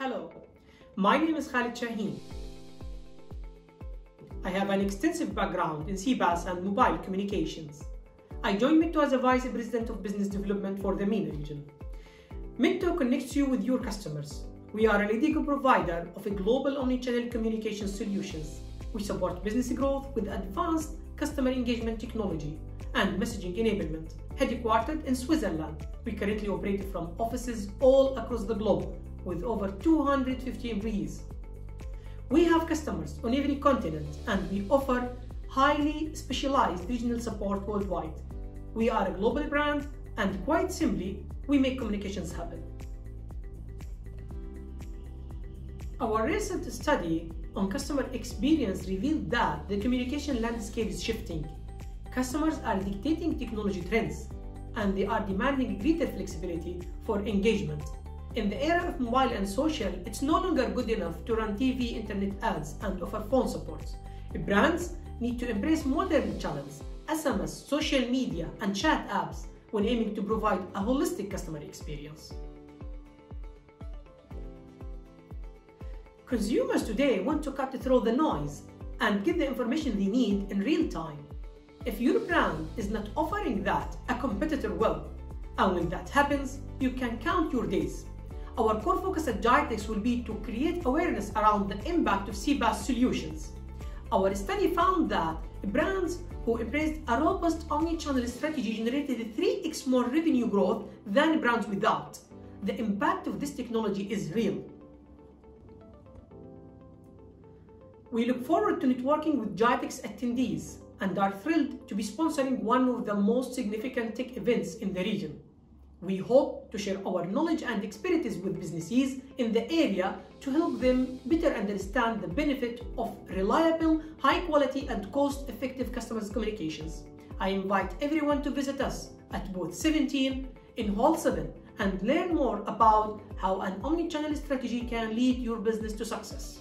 Hello, my name is Khalid Shaheen. I have an extensive background in CPaaS and mobile communications. I joined Mitto as a Vice President of Business Development for the MENA region. Mitto connects you with your customers. We are a leading provider of a global omnichannel communication solutions. We support business growth with advanced customer engagement technology and messaging enablement. Headquartered in Switzerland, we currently operate from offices all across the globe with over 250 employees. We have customers on every continent and we offer highly specialized regional support worldwide. We are a global brand and quite simply, we make communications happen. Our recent study on customer experience revealed that the communication landscape is shifting. Customers are dictating technology trends and they are demanding greater flexibility for engagement. In the era of mobile and social, it's no longer good enough to run TV, internet ads, and offer phone support. Brands need to embrace modern channels, SMS, social media, and chat apps when aiming to provide a holistic customer experience. Consumers today want to cut through the noise and get the information they need in real time. If your brand is not offering that, a competitor will. And when that happens, you can count your days. Our core focus at GITEX will be to create awareness around the impact of CPaaS solutions. Our study found that brands who embraced a robust omni-channel strategy generated 3x more revenue growth than brands without. The impact of this technology is real. We look forward to networking with GITEX attendees and are thrilled to be sponsoring one of the most significant tech events in the region. We hope to share our knowledge and expertise with businesses in the area to help them better understand the benefit of reliable, high quality and cost effective customer communications. I invite everyone to visit us at booth 17 in Hall 7 and learn more about how an omnichannel strategy can lead your business to success.